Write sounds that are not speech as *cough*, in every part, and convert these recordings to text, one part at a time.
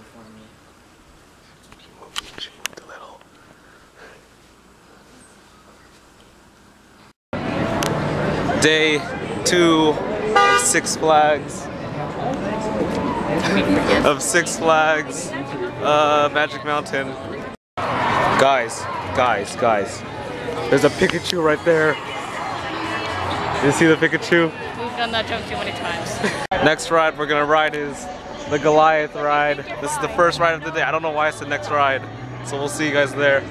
before me. *laughs* Day two of Six Flags. Of Six Flags, uh, Magic Mountain. Guys, guys, guys. There's a Pikachu right there. You see the Pikachu? We've done that joke too many times. *laughs* Next ride we're gonna ride is the Goliath ride. This is the first ride of the day. I don't know why it's the next ride. So we'll see you guys there.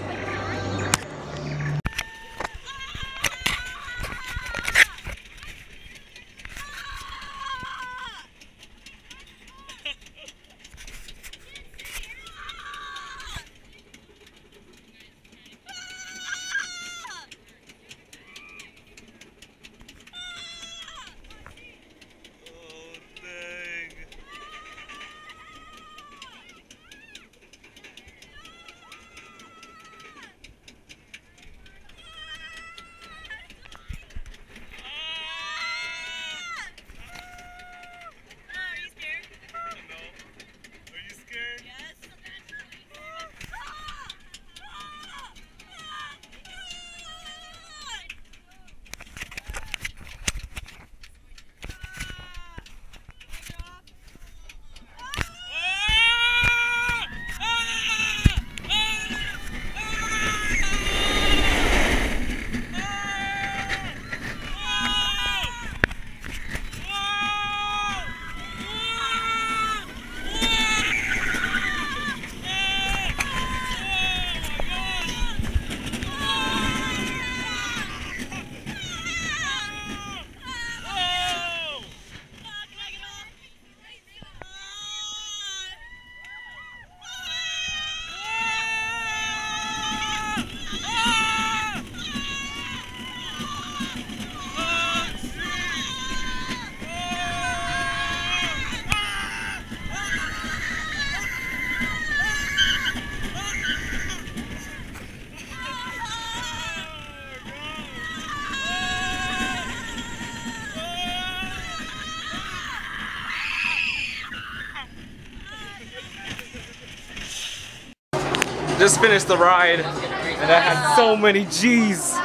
Just finished the ride and I had so many G's.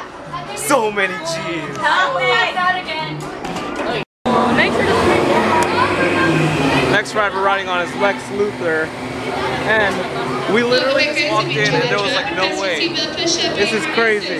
So many G's. Next ride we're riding on is Lex Luthor. And we literally just walked in and there was like no way. This is crazy.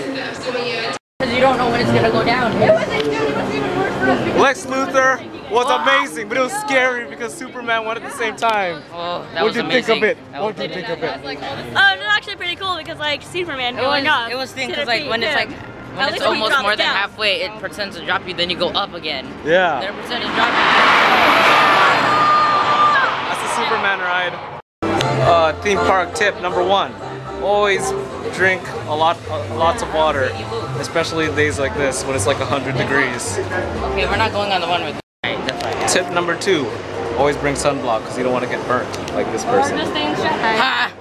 Because you don't know when it's gonna go down. Lex Luthor was amazing, but it was scary because Superman went at the same time. Oh, that What was did you amazing. think of it? What was did you think of it? Oh, it was actually pretty cool because like Superman It going was, up. it was thing because like defeat when it's him. like At when it's least when you almost more it than down. halfway, it pretends to drop you, then you go up again. Then Yeah, it pretends to drop that's the Superman ride. Uh, theme park tip number one: always drink a lot, uh, lots of water, especially days like this when it's like 100 degrees. Okay, we're not going on the one with. Right, right. Tip number two: always bring sunblock because you don't want to get burnt like this person. Ha!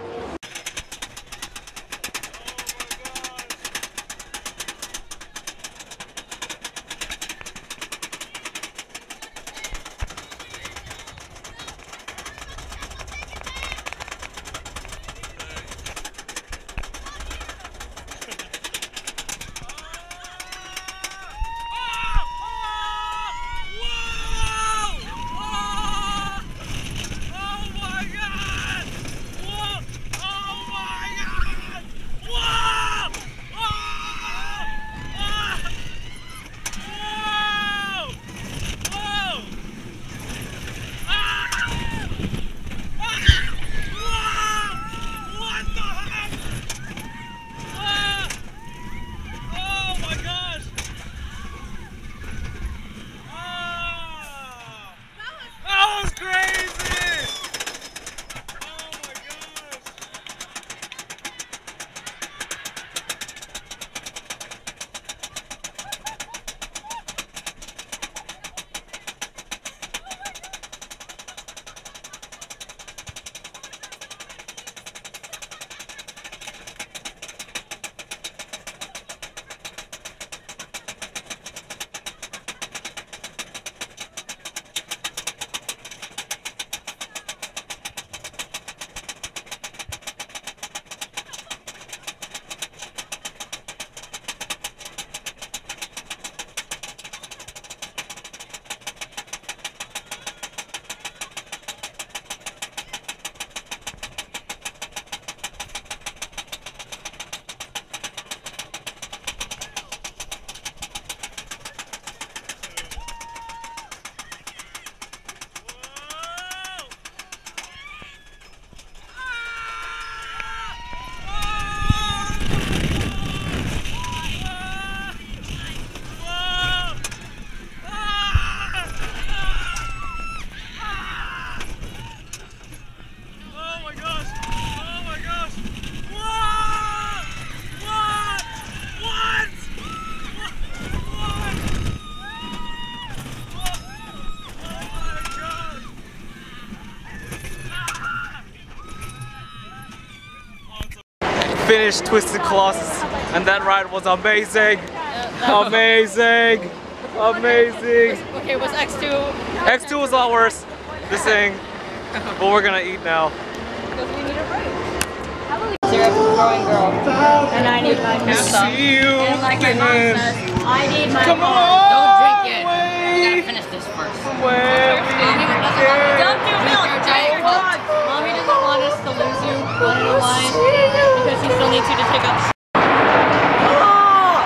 Finished Twisted Colossus, and that ride was amazing, amazing, amazing. Okay, was X2? X2 was a lot worse. This thing, but we're gonna eat now. Syrup growing girl. And I need my milk. See you And like my mom says, I need my Come milk. on. Don't drink yet. You Wait, gotta finish this first. wait. Don't do milk. Diet Coke. Mommy doesn't want us to lose you. Wanna know why? Because she needs you to take up. Oh!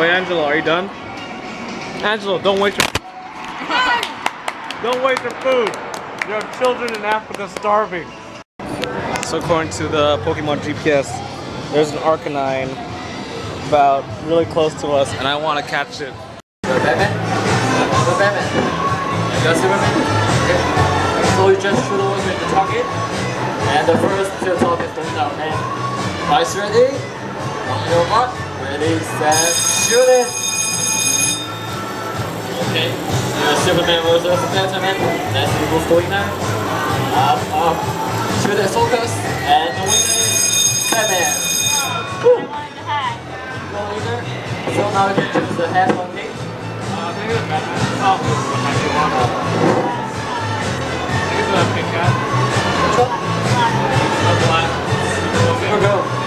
Wait, Angelo, are you done? Angelo, don't waste your don't waste your food. There are children in Africa starving. So according to the Pokemon GPS, there's an Arcanine about really close to us, and I want to catch it. Batman? The Batman. The Superman? Okay. So you just shoot over with the target. And the first two targets going down. Okay. Eyes ready? On your mark. Ready, set, shoot it! Okay. The Superman versus Batman. Let's see who's going now. Up, up. Shoot it, focus. And the winner is Batman. Woo! The winner. So now you can choose the head one cake. Here we go.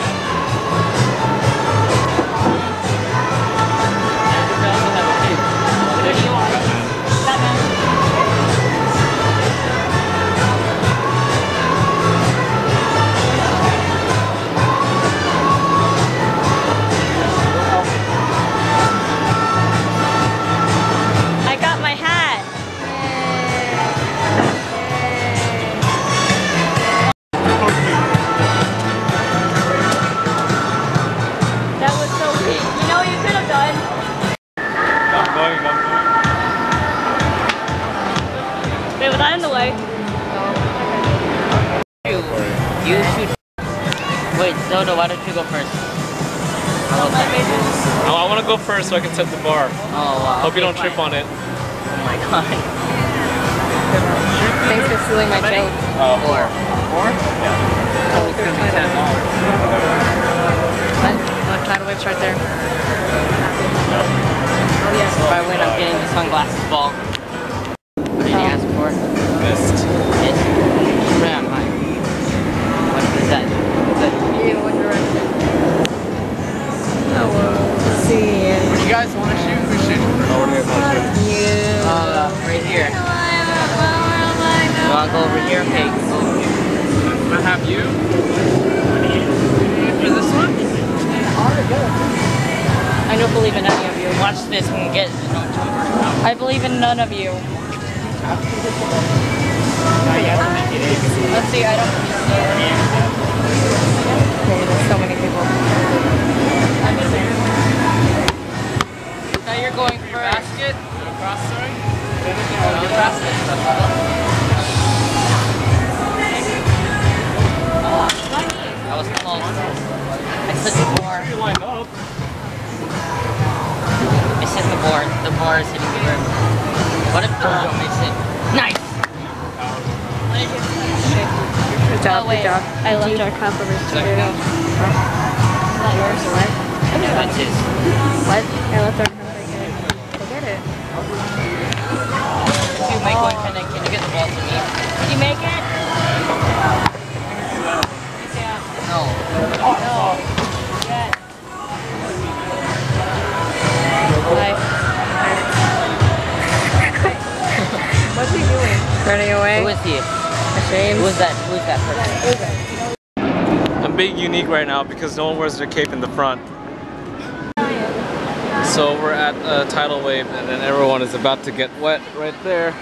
Wait, Zoda, why don't you go first? How? Oh, I want to go first so I can set the bar. Oh wow. Hope you don't trip on it. Oh my god. Thanks for stealing my joke. Uh, Four. Four? Oh, it's gonna be ten dollars. Look, tidal wave's right there. Oh yes. If I win, I'm getting the sunglasses ball. What did you ask for? missed. Yes. Hello. See. You guys want to shoot? We shoot. You. Uh, right here. Go over here? Okay, go over here. I have you. For this one? I don't believe in any of you. Watch this and get no. I believe in none of you. Let's see. I don't. Okay, there's so many people. Now you're going for Basket. Cross throwing. I was close. I said the board. You line up. I said the board. The board is hitting the rim. What if the rim makes it? Nice! Good job. Oh, wait. Good job. I left our cup over here. Not yours. What? That's his. What? I left our you make one, can, you get the ball to me? Did you make it? No. No. Yes. *laughs* What's he doing? Running away? Who is he? Ashamed? Who is that? Who is that person? I'm being unique right now because no one wears their cape in the front. So we're at a tidal wave and then everyone is about to get wet right there.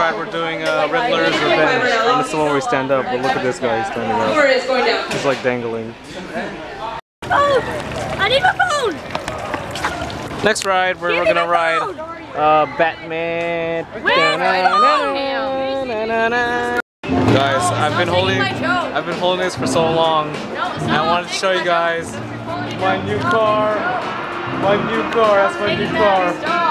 Ride we're doing uh, Riddler's Revenge. And this is the one where we stand up, but look at this guy, he's standing up. it is going down. He's like dangling. Oh, I need my phone! Next ride, we're, we're gonna ride uh, Batman. Guys, I've been holding, I've been holding this for so long. And I wanted to show you guys my new car. My new car. That's my new car.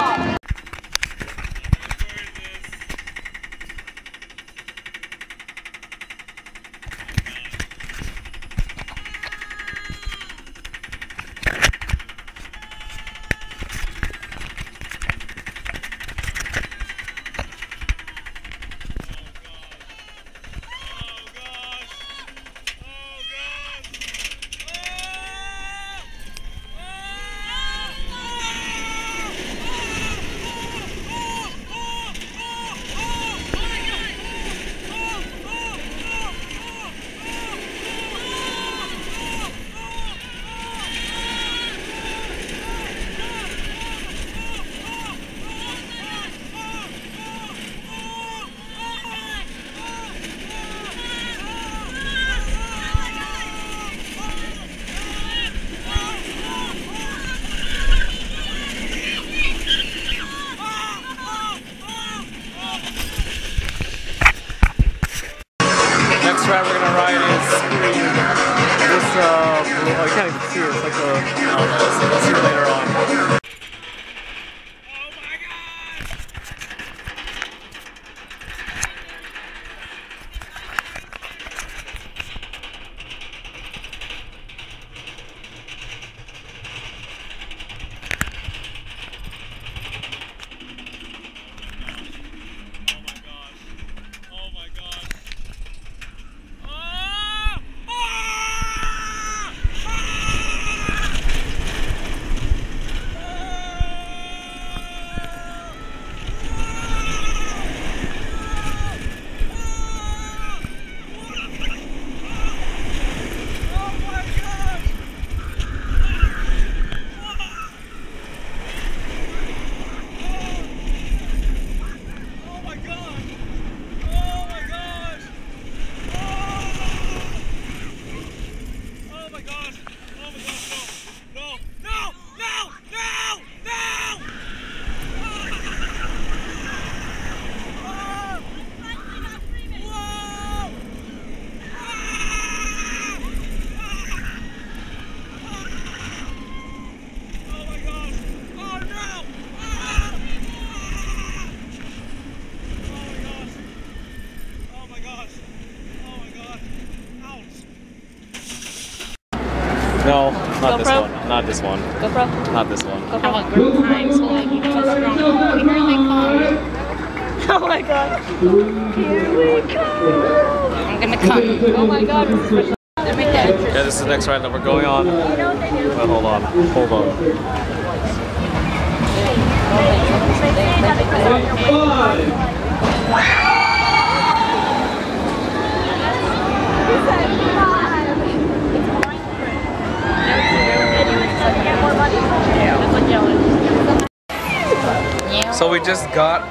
No, not this GoPro? one. Not this one. GoPro? Not this one. GoPro. Group time so like you can strong. Here they come. Oh my god. Here we come. I'm gonna come. Oh my god. This is for They're right there. Yeah, this is the next ride that we're going on. Well, hold on. Hold on. So we just got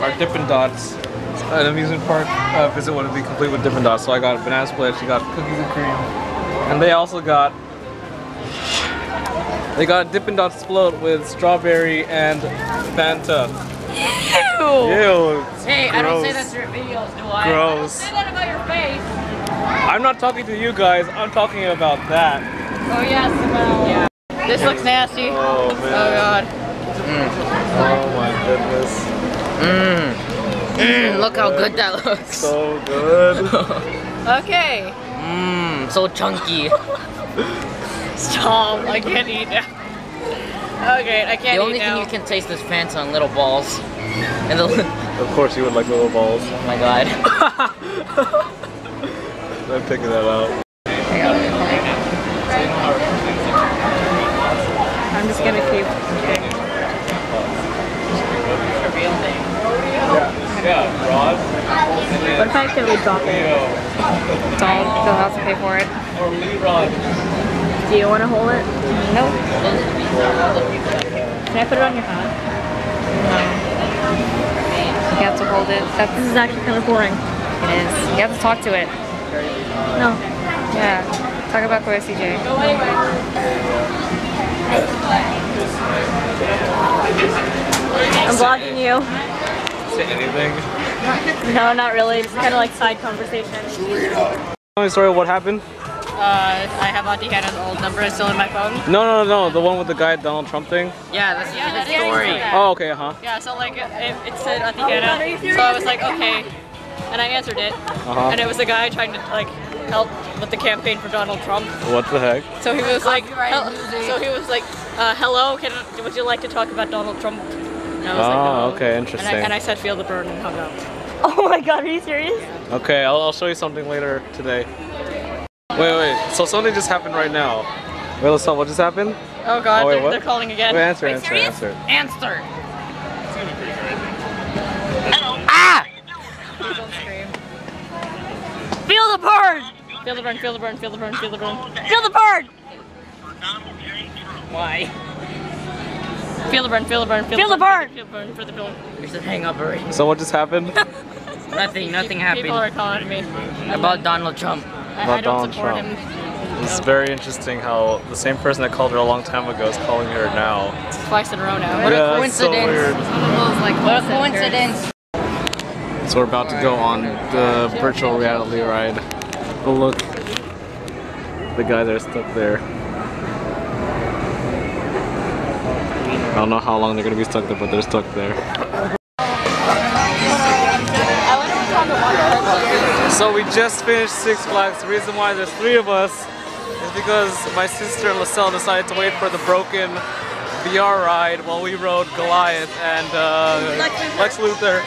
our Dippin' Dots. An amusement park uh, visit would be complete with Dippin' Dots. So I got a banana split, she got cookies and cream. And they also got they got a Dippin' Dots float with strawberry and Fanta. Ew. it's Hey, I don't say gross. that's your videos, do I? Gross. Say that about your face. I'm not talking to you guys, I'm talking about that. Oh yes, well. Yeah. This looks nasty. Oh man. Oh god. Oh my goodness. Mmm. Mmm, look how good that looks. So good. *laughs* Okay. Mmm, so chunky. *laughs* Stop, I can't eat now. Okay, I can't The only eat thing now. you can taste is Fanta on little balls. And the, oh of course you would like little balls. Oh my god. *laughs* I'm picking that out. I'm just gonna keep. Yeah, Rod. What if I accidentally drop it? Don't. They'll have to pay for it. Or Lee Do you want to hold it? No. Can I put it on your hand? No. You have to hold it. That's, This is actually kind of boring. it is. You have to talk to it. No. Yeah. Talk about Koya CJ. I'm blocking you. Say anything. *laughs* No, not really. It's kind of like side conversation. Tell me a story of what happened. Uh, I have Auntie Hannah's old number still in my phone. No, no, no, no. The one with the guy Donald Trump thing. Yeah, that's Yeah, the that's story. Oh, okay, huh? Yeah, so like it, it said Auntie Hannah, so I was like, okay, and I answered it, Uh-huh. and it was a guy trying to like help with the campaign for Donald Trump. What the heck? So he was like, so he was like, uh, hello, can would you like to talk about Donald Trump? And I was like, Oh, no. okay, And interesting. I, and I said, feel the burn and hung up. *laughs* Oh my god, are you serious? Okay, I'll, I'll show you something later today. Wait, wait. So something just happened right now. Wait, let's talk. What just happened? Oh god, Oh, wait, they're, they're calling again. Wait, answer, Are you answer, serious? answer. Answer. Ah! Please don't scream. Feel the burn! Feel the burn, feel the burn, feel the burn, feel the burn. Feel the burn! Why? Feel the burn, feel the burn, feel, the burn! Feel the burn, feel the burn. We should hang up already. So what just happened? *laughs* Nothing, nothing happened. People are happened. calling me. About Donald Trump. I, I About don't Donald Trump. him It's very interesting how the same person that called her a long time ago is calling her now. twice in a row now. What a yeah, it's so coincidence. weird. Those like What a coincidence. So we're about to go on the virtual reality ride. But look, the guy there stuck there. I don't know how long they're gonna be stuck there, but they're stuck there. So we just finished Six Flags. The reason why there's three of us is because my sister LaSalle decided to wait for the broken VR ride while we rode Goliath and uh, Lex Luthor.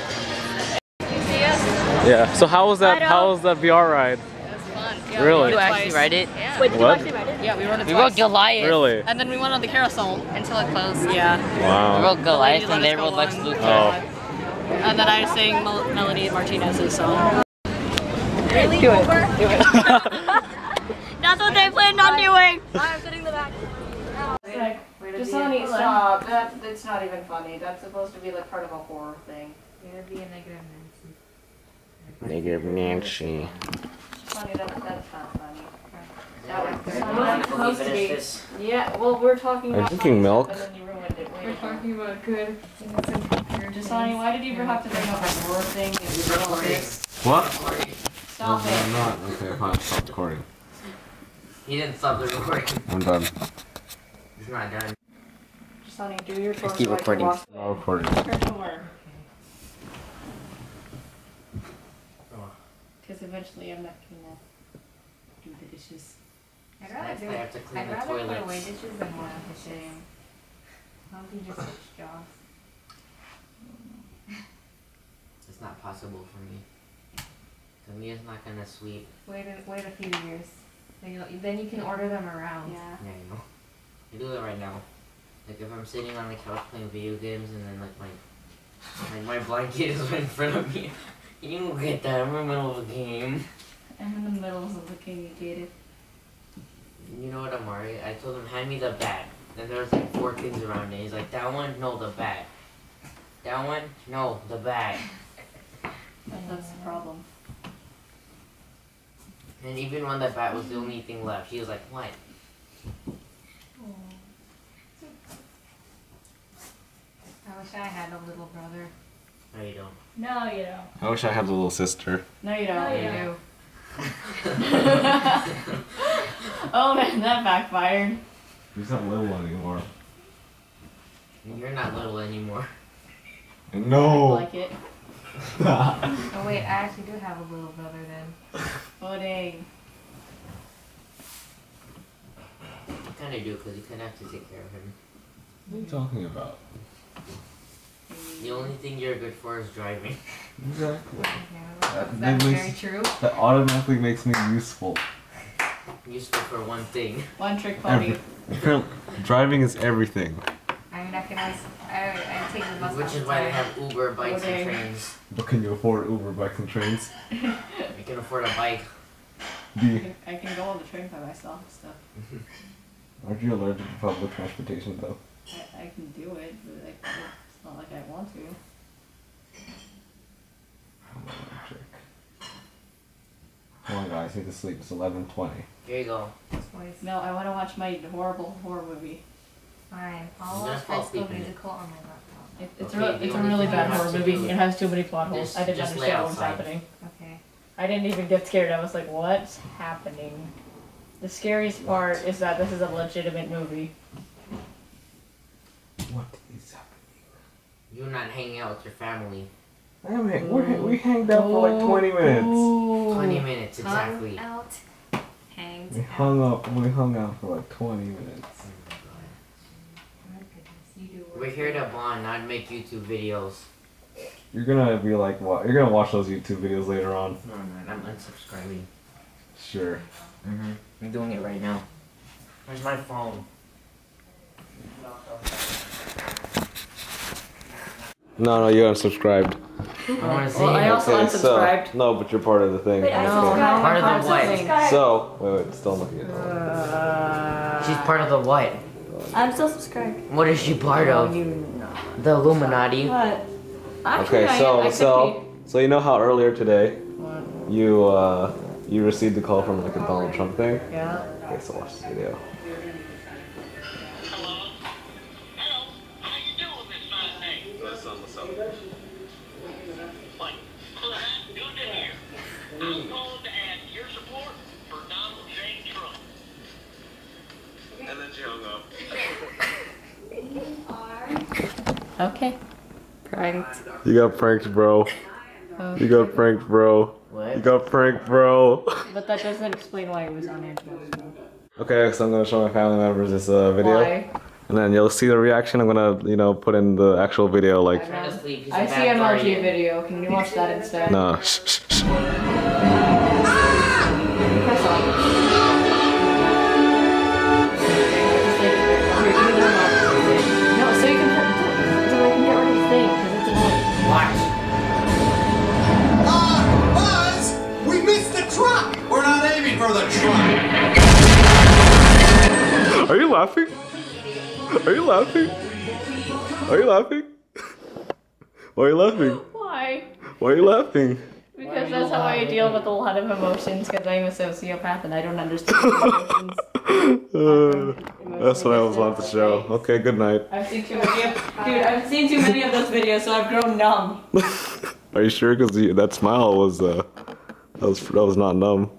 Yeah. So how was that? How was that VR ride? Really? You actually read it? Yeah. Wait, did you actually write it? Yeah, we rode it We twice. wrote Goliath. Really? And then we went on the carousel until it closed. Yeah. Wow. We Wow. wrote Goliath Let and they go wrote Lex. Luthor. Oh. And then I sang Mel- Melanie Martinez's song. Really? Do it. Do it. *laughs* That's what they planned on doing. I'm sitting in the back. Just honey, stop. That it's not even funny. That's supposed to be like part of a horror thing. it'd be a negative nancy Negative Nancy. Honey, that, that's not funny. It wasn't supposed to be. Yeah, well, we're talking Are you about. drinking milk? stuff, And then you ruined it. Wait, We're talking about good things Just why did you ever have to bring up a horror thing? It's real this. What? Stop it. not. Okay, fine. Stop recording. He didn't stop the recording. I'm done. It's not done. Just do your chores. keep so I can recording. wash Not recording. Her chore. Because eventually I'm not gonna do the dishes. I'd I rather do have to clean I'd the rather put away toilets. dishes than wash dishes. How do you just *laughs* switch jobs? It's not possible for me. Tamia's not gonna sweep. Wait a, wait a few years. Then you then you can order them around. Yeah. Yeah, you know. I do it right now. Like if I'm sitting on the couch playing video games and then like my like my blanket is right *laughs* in front of me. You don't get that. I'm in the middle of a game. I'm in the middle of the game, you get it? You know what, Amari? I told him hand me the bat. And there was like four kids around it. He's like, that one, no, the bat. That one, no, the bat. That- That's the problem. And even when the bat was the only thing left, he was like, what? I wish I had a little brother. No, you don't. No, you don't. I wish I had a little sister. No, you don't. I do. *laughs* oh man, that backfired. He's not little anymore. You're not little anymore. I No. like it. *laughs* Oh wait, I actually do have a little brother then. Oh dang. I kind of do, because you kind of have to take care of him. What are you talking about? The only thing you're good for is driving. Exactly. Yeah, that that's makes- very true. That automatically makes me useful. Useful for one thing. One trick pony. Every- Driving is everything. I mean, I can always I, I take the bus. Which is the why they have Uber, bikes, Okay. and trains. But can you afford Uber, bikes, and trains? You can afford a bike. I B. can, I can go on the train by myself and stuff. *laughs* Aren't you allergic to public transportation though? I, I can do it, but like, it's not like I want to. Come on, guys, need to sleep. It's 11:20. Here you go. No, I want to watch my horrible horror movie. Fine. I'll I'm watch High School asleep in it. Musical on my laptop. It, it's Okay, a, the it's a really bad horror movie. do It has too many plot holes. is I didn't understand what was happening. Okay. I didn't even get scared. I was like, what's happening? The scariest part is that this is a legitimate movie. What is happening? You're not hanging out with your family. I am hang- we're, we hanged out for like 20 minutes. Ooh. 20 minutes, Hung exactly. out. Hanged We out. hung up. We hung out for like 20 minutes. My goodness, you do work We're here to bond, not make YouTube videos. You're gonna be like, what? You're gonna watch those YouTube videos later on. No, man, I'm unsubscribing. Sure. Mm-hmm. I'm doing it right now. Where's my phone? No, no, you're unsubscribed. I want to see Well, I it. also unsubscribed. So, no, but you're part of the thing. Wait, I No. Part of the I'm what? So, wait, wait, still looking at it. Uh, She's part of the what? I'm still subscribed. What is she part no, of? you know. The Illuminati. What? Actually, Okay, so I could so so you know how earlier today. What? you uh you received a call from like a Donald Trump thing? Yeah. Okay, so watch this video. Got pranked, bro. You got pranked, bro. You got pranked, bro. But that doesn't explain why it was on Angela's phone. Okay, so I'm gonna show my family members this uh, video, Why? and then you'll see the reaction. I'm gonna, you know, put in the actual video. Like, I to sleep. He's a I see bad MLG video. Can you watch that instead? no, Are you laughing? Are you laughing? Are you laughing? *laughs* Why are you laughing? Why? Why are you laughing? Because that's how I deal with a lot of emotions. Because I'm a sociopath and I don't understand *laughs* emotions. Uh, that's what I was on to show. Okay, good night. I've seen too many of, dude. I've seen too many of those videos, so I've grown numb. *laughs* Are you sure? Because that smile was uh, that was that was not numb.